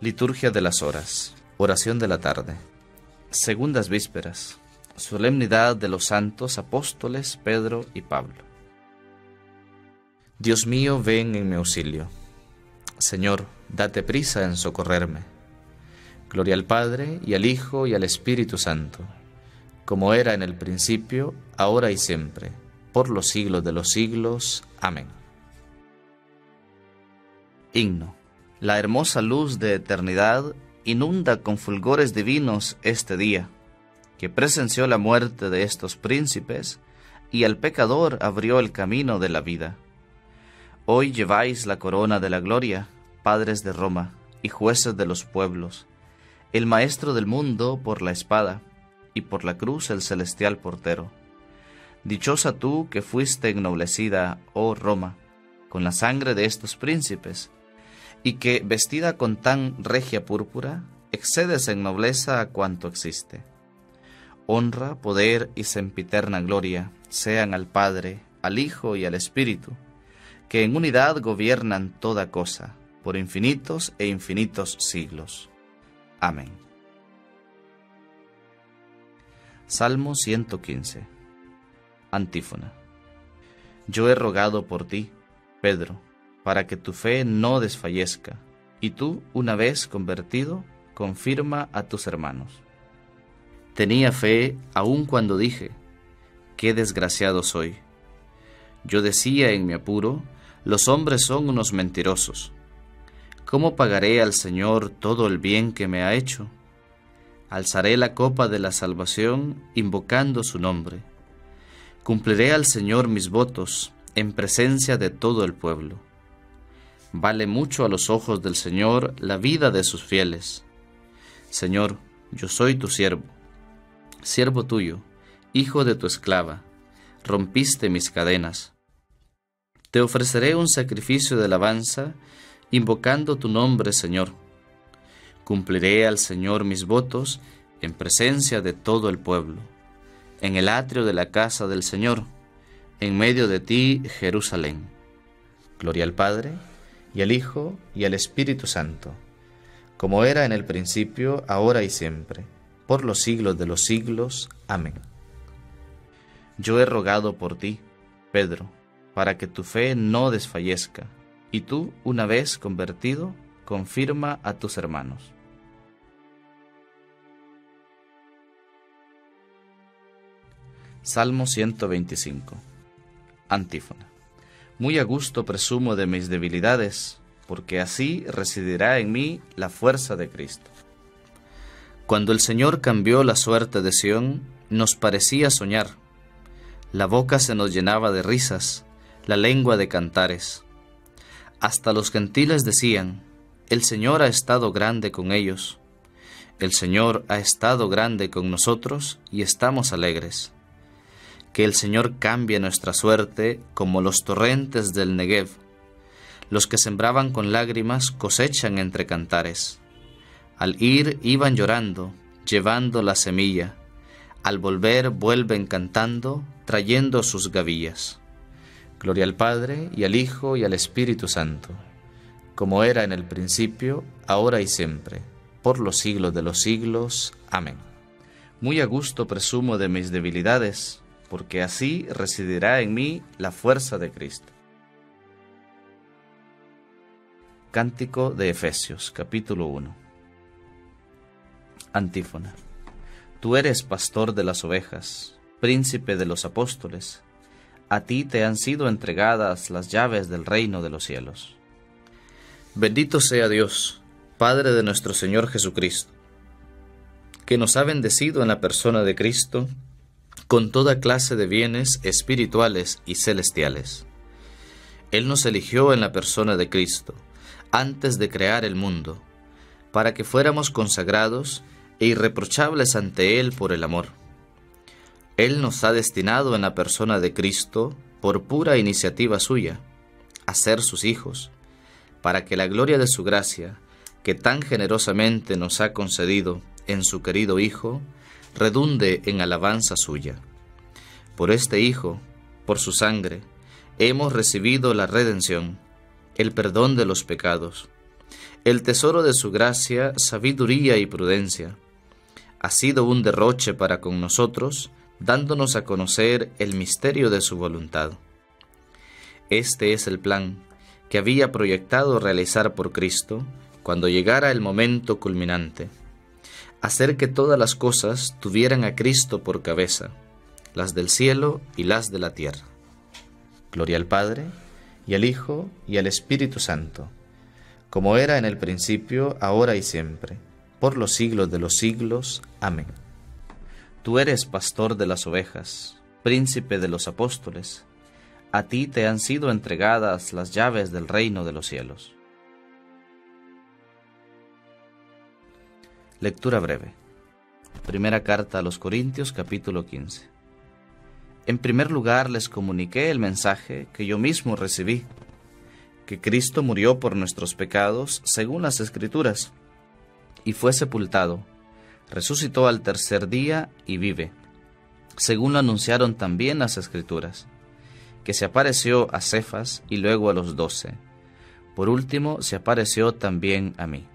Liturgia de las Horas. Oración de la tarde. Segundas Vísperas. Solemnidad de los santos apóstoles Pedro y Pablo. Dios mío, ven en mi auxilio. Señor, date prisa en socorrerme. Gloria al Padre, y al Hijo, y al Espíritu Santo, como era en el principio, ahora y siempre, por los siglos de los siglos. Amén. Himno. La hermosa luz de eternidad inunda con fulgores divinos este día, que presenció la muerte de estos príncipes y al pecador abrió el camino de la vida. Hoy lleváis la corona de la gloria, padres de Roma y jueces de los pueblos, el maestro del mundo por la espada y por la cruz el celestial portero. Dichosa tú que fuiste ennoblecida, oh Roma, con la sangre de estos príncipes, y que, vestida con tan regia púrpura, excedes en nobleza a cuanto existe. Honra, poder y sempiterna gloria sean al Padre, al Hijo y al Espíritu, que en unidad gobiernan toda cosa, por infinitos e infinitos siglos. Amén. Salmo 115 Antífona Yo he rogado por ti, Pedro, para que tu fe no desfallezca, y tú, una vez convertido, confirma a tus hermanos. Tenía fe aun cuando dije, qué desgraciado soy. Yo decía en mi apuro, los hombres son unos mentirosos. ¿Cómo pagaré al Señor todo el bien que me ha hecho? Alzaré la copa de la salvación invocando su nombre. Cumpliré al Señor mis votos en presencia de todo el pueblo. Vale mucho a los ojos del Señor la vida de sus fieles. Señor, yo soy tu siervo, siervo tuyo, hijo de tu esclava, rompiste mis cadenas. Te ofreceré un sacrificio de alabanza, invocando tu nombre, Señor. Cumpliré al Señor mis votos en presencia de todo el pueblo, en el atrio de la casa del Señor, en medio de ti, Jerusalén. Gloria al Padre, y al Hijo, y al Espíritu Santo, como era en el principio, ahora y siempre, por los siglos de los siglos. Amén. Yo he rogado por ti, Pedro, para que tu fe no desfallezca, y tú, una vez convertido, confirma a tus hermanos. Salmo 125 Antífona muy a gusto presumo de mis debilidades, porque así residirá en mí la fuerza de Cristo. Cuando el Señor cambió la suerte de Sión, nos parecía soñar. La boca se nos llenaba de risas, la lengua de cantares. Hasta los gentiles decían, el Señor ha estado grande con ellos. El Señor ha estado grande con nosotros y estamos alegres que el Señor cambie nuestra suerte como los torrentes del Negev. Los que sembraban con lágrimas cosechan entre cantares. Al ir iban llorando, llevando la semilla. Al volver vuelven cantando, trayendo sus gavillas. Gloria al Padre, y al Hijo, y al Espíritu Santo, como era en el principio, ahora y siempre, por los siglos de los siglos. Amén. Muy a gusto presumo de mis debilidades porque así residirá en mí la fuerza de Cristo. Cántico de Efesios, capítulo 1. Antífona. Tú eres pastor de las ovejas, príncipe de los apóstoles. A ti te han sido entregadas las llaves del reino de los cielos. Bendito sea Dios, Padre de nuestro Señor Jesucristo, que nos ha bendecido en la persona de Cristo con toda clase de bienes espirituales y celestiales. Él nos eligió en la persona de Cristo, antes de crear el mundo, para que fuéramos consagrados e irreprochables ante Él por el amor. Él nos ha destinado en la persona de Cristo, por pura iniciativa suya, a ser sus hijos, para que la gloria de su gracia, que tan generosamente nos ha concedido en su querido Hijo, redunde en alabanza suya. Por este Hijo, por su sangre, hemos recibido la redención, el perdón de los pecados. el tesoro de su gracia, sabiduría y prudencia. Ha sido un derroche para con nosotros, dándonos a conocer el misterio de su voluntad. Este es el plan que había proyectado realizar por Cristo cuando llegara el momento culminante, hacer que todas las cosas tuvieran a Cristo por cabeza, las del cielo y las de la tierra. Gloria al Padre, y al Hijo, y al Espíritu Santo, como era en el principio, ahora y siempre, por los siglos de los siglos. Amén. Tú eres pastor de las ovejas, príncipe de los apóstoles, a ti te han sido entregadas las llaves del reino de los cielos. Lectura breve. Primera carta a los Corintios capítulo 15. En primer lugar les comuniqué el mensaje que yo mismo recibí, que Cristo murió por nuestros pecados según las Escrituras, y fue sepultado, resucitó al tercer día y vive, según lo anunciaron también las Escrituras que se apareció a Cefas y luego a los doce. Por último, se apareció también a mí.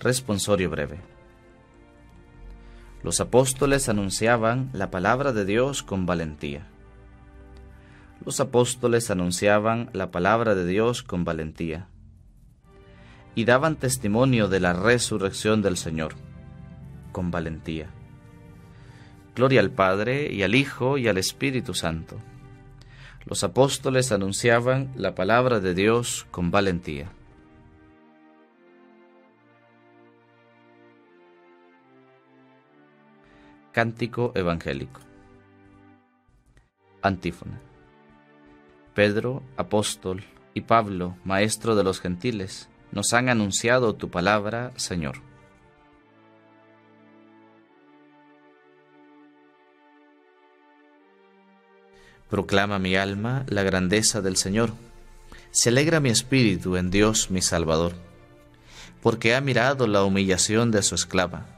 Responsorio breve. Los apóstoles anunciaban la palabra de Dios con valentía. Los apóstoles anunciaban la palabra de Dios con valentía y daban testimonio de la resurrección del Señor con valentía. Gloria al Padre y al Hijo y al Espíritu Santo. Los apóstoles anunciaban la palabra de Dios con valentía. Cántico Evangélico. Antífona. Pedro, apóstol, y Pablo, maestro de los gentiles, nos han anunciado tu palabra, Señor. Proclama mi alma la grandeza del Señor. Se alegra mi espíritu en Dios mi Salvador, porque ha mirado la humillación de su esclava.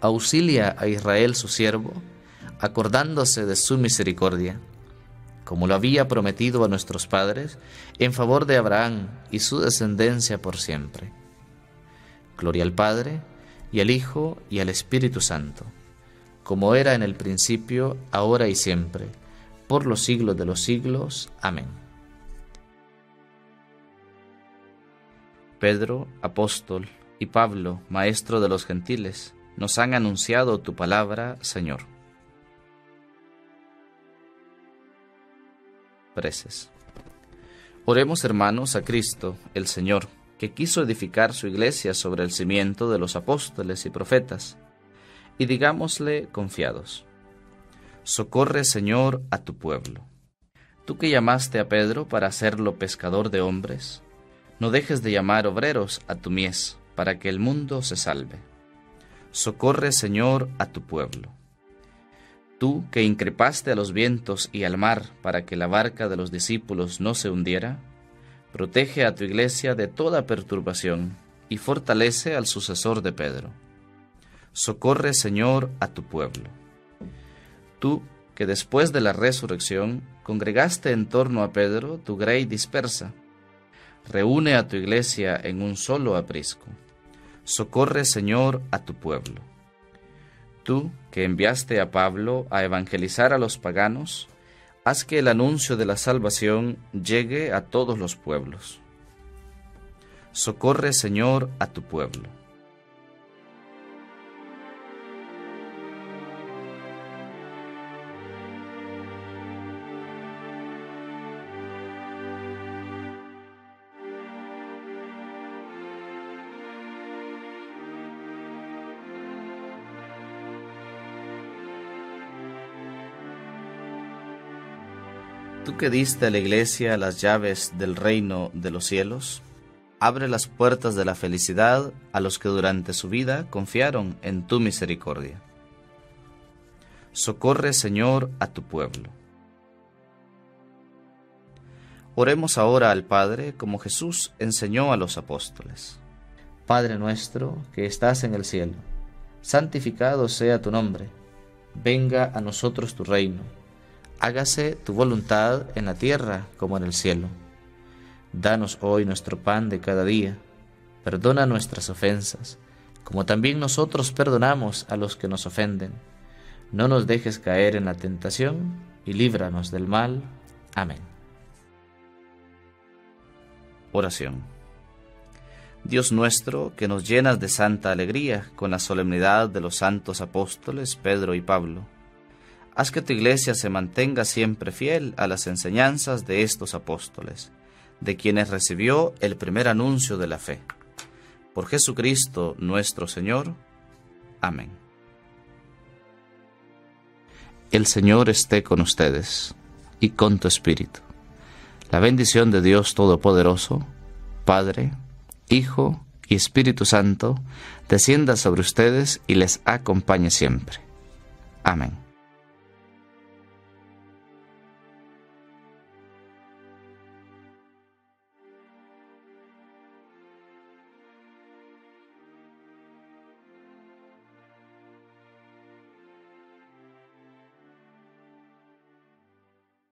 Auxilia a Israel su siervo, acordándose de su misericordia, como lo había prometido a nuestros padres, en favor de Abraham y su descendencia por siempre. Gloria al Padre, y al Hijo, y al Espíritu Santo, como era en el principio, ahora y siempre, por los siglos de los siglos. Amén. Pedro, apóstol, y Pablo, maestro de los gentiles, nos han anunciado tu palabra, Señor. Preces. Oremos hermanos a Cristo, el Señor, que quiso edificar su iglesia sobre el cimiento de los apóstoles y profetas, y digámosle confiados Socorre, Señor, a tu pueblo. Tú que llamaste a Pedro para hacerlo pescador de hombres, no dejes de llamar obreros a tu mies, para que el mundo se salve. Socorre, Señor, a tu pueblo. Tú que increpaste a los vientos y al mar para que la barca de los discípulos no se hundiera, protege a tu iglesia de toda perturbación y fortalece al sucesor de Pedro. Socorre, Señor, a tu pueblo. Tú, que después de la resurrección congregaste en torno a Pedro tu grey dispersa, reúne a tu iglesia en un solo aprisco. Socorre, Señor, a tu pueblo. Tú, que enviaste a Pablo a evangelizar a los paganos, haz que el anuncio de la salvación llegue a todos los pueblos. Socorre, Señor, a tu pueblo. Tú que diste a la iglesia las llaves del reino de los cielos, abre las puertas de la felicidad a los que durante su vida confiaron en tu misericordia. Socorre, Señor, a tu pueblo. Oremos ahora al Padre como Jesús enseñó a los apóstoles. Padre nuestro que estás en el cielo, santificado sea tu nombre, venga a nosotros tu reino hágase tu voluntad en la tierra como en el cielo. Danos hoy nuestro pan de cada día, perdona nuestras ofensas, como también nosotros perdonamos a los que nos ofenden. No nos dejes caer en la tentación y líbranos del mal. Amén. Oración. Dios nuestro, que nos llenas de santa alegría con la solemnidad de los santos apóstoles Pedro y Pablo, Haz que tu iglesia se mantenga siempre fiel a las enseñanzas de estos apóstoles, de quienes recibió el primer anuncio de la fe. Por Jesucristo nuestro Señor. Amén. El Señor esté con ustedes y con tu espíritu. La bendición de Dios Todopoderoso, Padre, Hijo y Espíritu Santo, descienda sobre ustedes y les acompañe siempre. Amén.